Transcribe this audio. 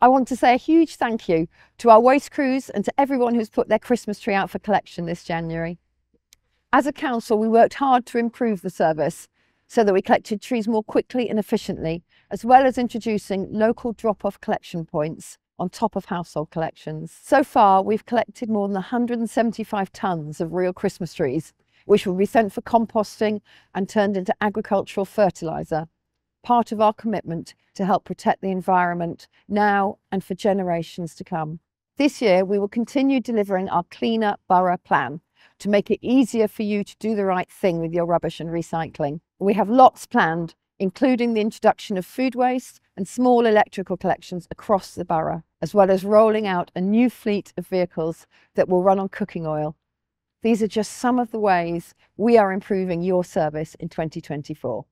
I want to say a huge thank you to our waste crews and to everyone who's put their Christmas tree out for collection this January. As a council, we worked hard to improve the service so that we collected trees more quickly and efficiently, as well as introducing local drop-off collection points on top of household collections. So far, we've collected more than 175 tonnes of real Christmas trees, which will be sent for composting and turned into agricultural fertiliser, part of our commitment to help protect the environment now and for generations to come. This year, we will continue delivering our Cleaner Borough plan to make it easier for you to do the right thing with your rubbish and recycling. We have lots planned, including the introduction of food waste and small electrical collections across the borough as well as rolling out a new fleet of vehicles that will run on cooking oil. These are just some of the ways we are improving your service in 2024.